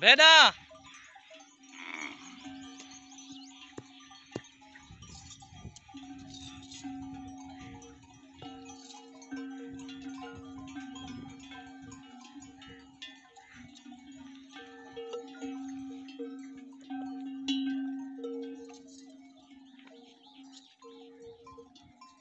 Rena!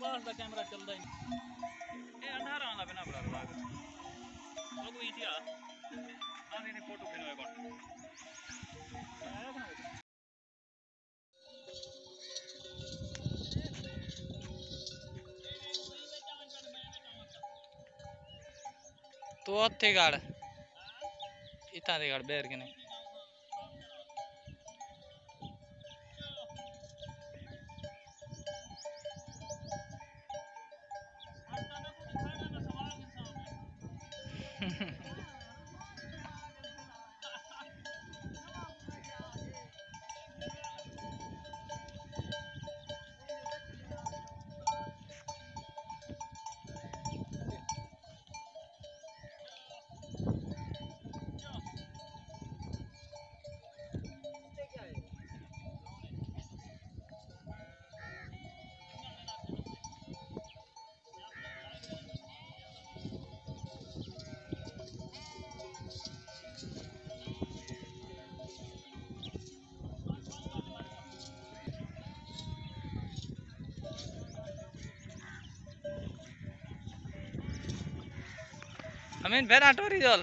बस का camera चलता अंधारा बिना बड़ा लोग ही थिया ने फ़ोटो तो अथे गाड़। इतना गाड़ बैर के नहीं। અમીન ભેરા ટોરી જોલ